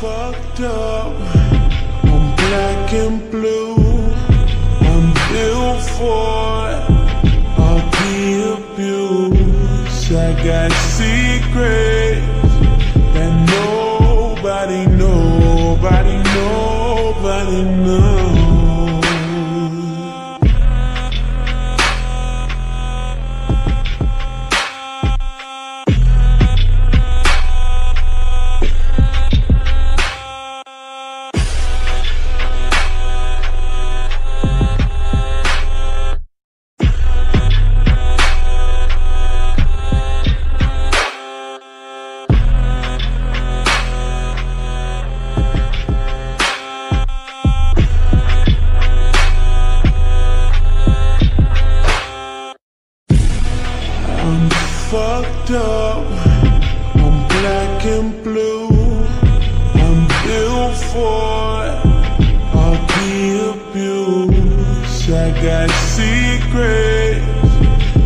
fucked up. I'm black and blue. I'm built for all the abuse. I got secrets that nobody, nobody, nobody knows. Fucked up. I'm black and blue. I'm built for all the abuse. I got secrets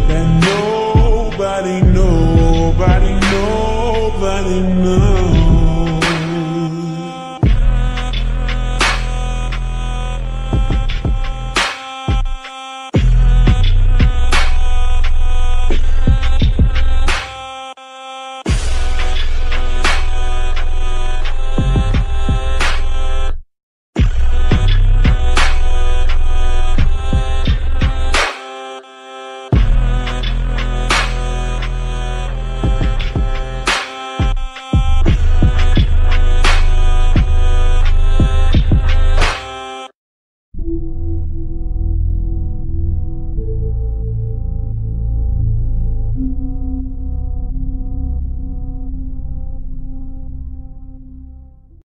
that nobody, nobody, nobody knows.